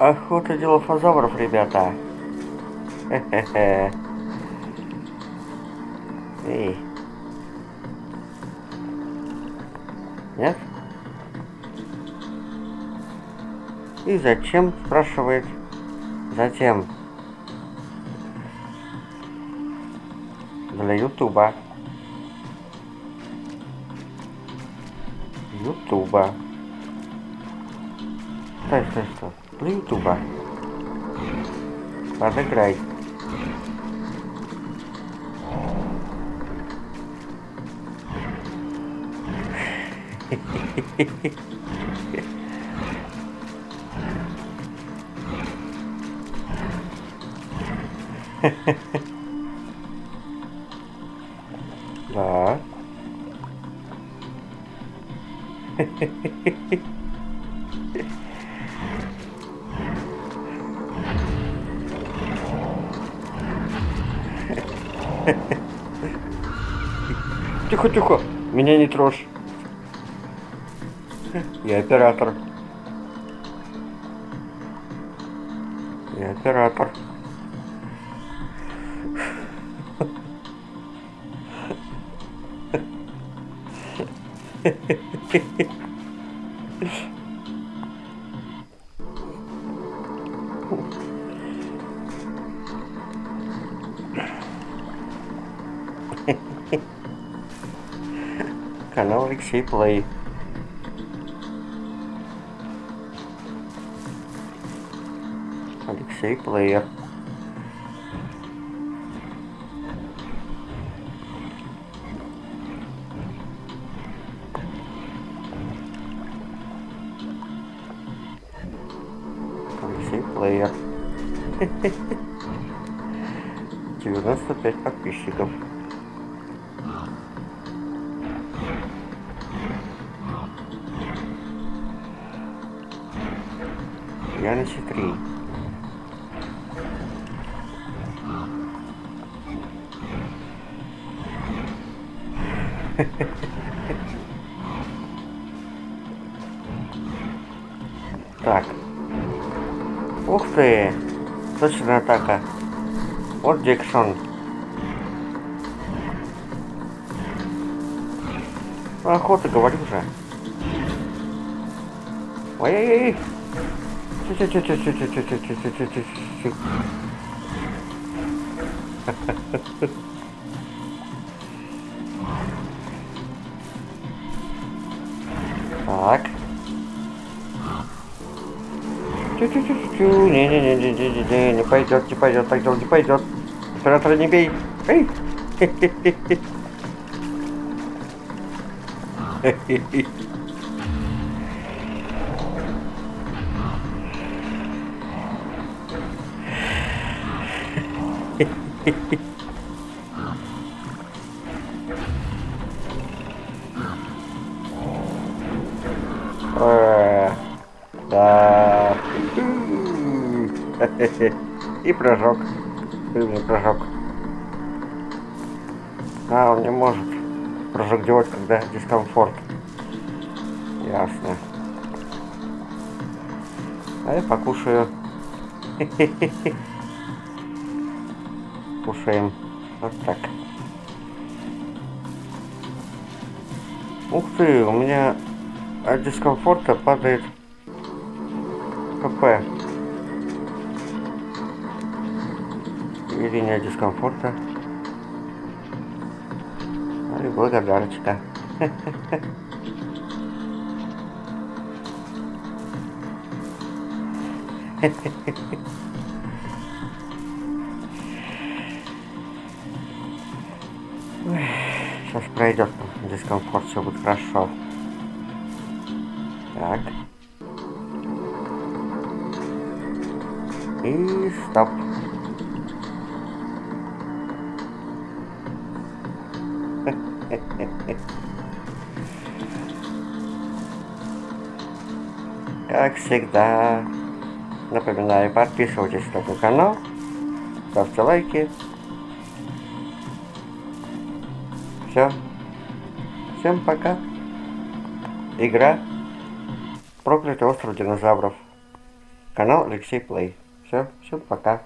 Охота дилофазавров, ребята. Хе-хе-хе. Эй. Нет? И зачем, спрашивает. Затем. Для Ютуба. Ютуба. Stai, stai, stai. Prin YouTube. Ba de grai. da. тихо, меня не трожь. Я оператор. Я оператор. Canal Alexei Play. Alexei Player. Алексей Плеер. 95 подписчиков. Я на три. Так. Ух ты! Точная атака. Вот Джексон. Охота, говорю же. Ой-ой-ой! Чу-чу-чу-чу-чу-чу-чу-чу-чу-чу-чу-чу. Так. Чу-чу-чу-чу. Не-не-не-не-не-не, не пойдет, не пойдет, так дело не пойдет. Оператора не бей. Эй! Э, Да. И прыжок. Умный прыжок. А, он не может прыжок делать, когда дискомфорт. Ясно. А я покушаю. Кушаем. Вот так. Ух ты, у меня от дискомфорта падает КП. Или не от дискомфорта. Ну и благодарочка. Сейчас пройдет дискомфорт, все будет хорошо. Так. И стоп. Как всегда, напоминаю, подписывайтесь на мой канал, ставьте лайки. Все. Всем пока. Игра Проклятый остров динозавров. канал Алексей Плей. Все, всем пока.